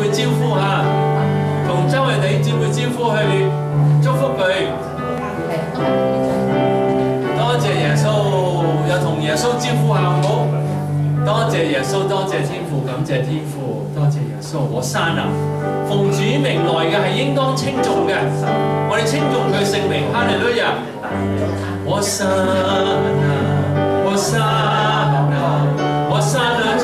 妹招呼下，同周圍弟兄姊妹招呼去祝福佢。多謝耶穌，又同耶穌招呼下好？多謝耶穌，多謝天父，感謝天父，多謝耶穌。我生啊，奉主名來嘅係應當稱重嘅，我哋稱重佢聖名，哈利路亞。我生啊，我生啊，我生啊，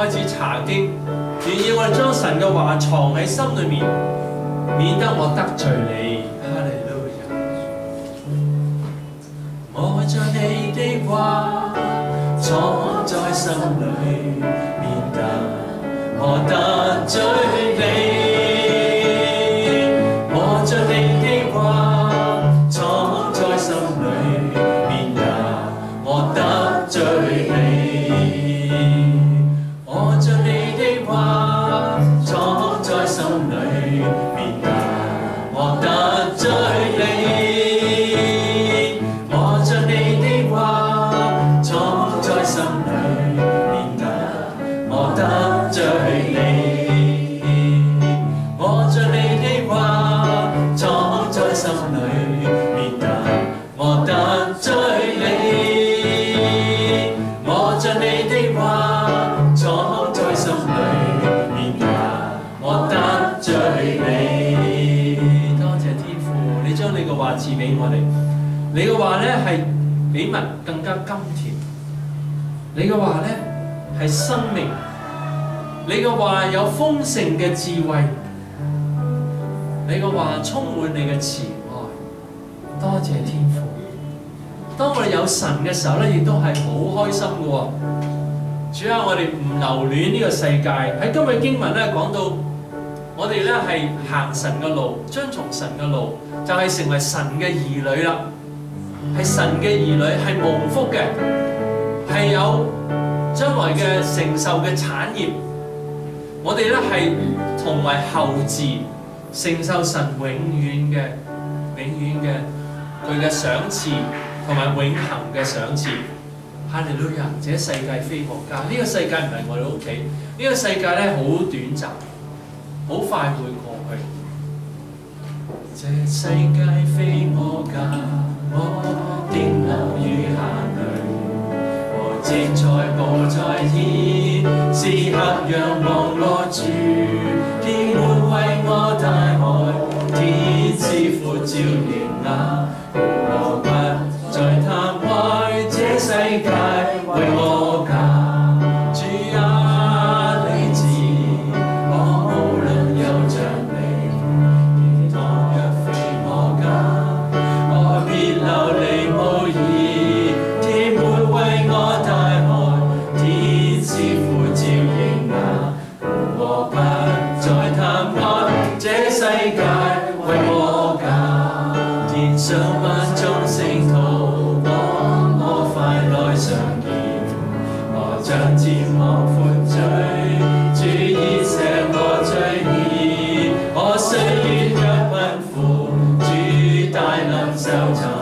開始查經，願意我哋將神嘅話藏喺心裏面，免得我得罪你。哈利路亞。我將你的話藏在心裏，免得我得罪赐俾我哋。你嘅話咧係比蜜更加甘甜，你嘅話咧係生命，你嘅話有豐盛嘅智慧，你嘅話充滿你嘅慈愛。多謝天父。當我哋有神嘅時候咧，亦都係好開心嘅。主啊，我哋唔留戀呢個世界。喺今日經文咧講到，我哋咧係行神嘅路，遵從神嘅路，就系成为神嘅儿女啦，系神嘅儿女，系无福嘅，系有将来嘅承受嘅产业。我哋咧系同为后置，承受神永远嘅永远嘅佢嘅赏赐同埋永恒嘅赏赐。哈利路亚，这世界非国家，呢个世界唔系我哋屋企，呢个世界咧好短暂，好快会。这世界非我嫁我定留雨下泪和志在步在意时刻让望我住天会为我大开天赐阔照耀那我不再叹谓这世界 sounds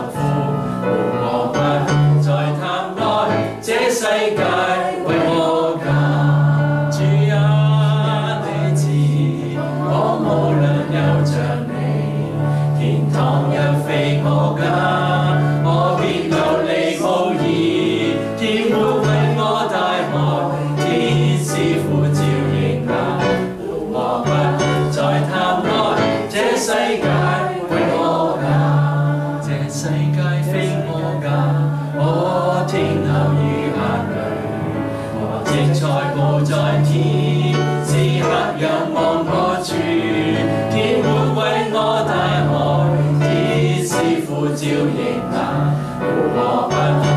关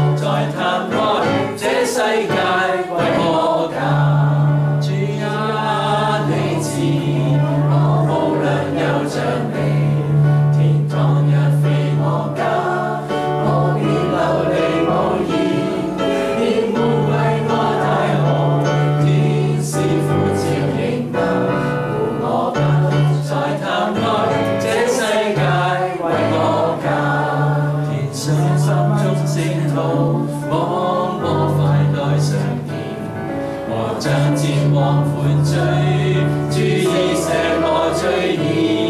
上前往款罪，注意什么罪孽？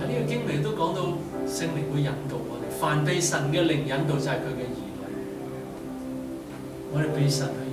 喺呢個經历都講到聖靈會引導我哋，凡被神嘅靈引導就係佢嘅兒女，我哋被神去。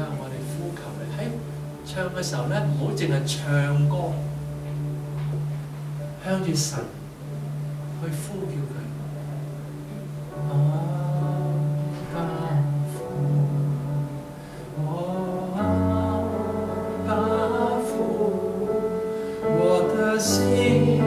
我哋呼吸嚟喺唱嘅时候咧唔好净系唱歌向住神去呼叫佢我的心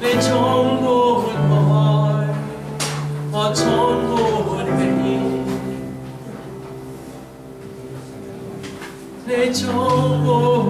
내 정고운 말 어정고운 매니 내 정고운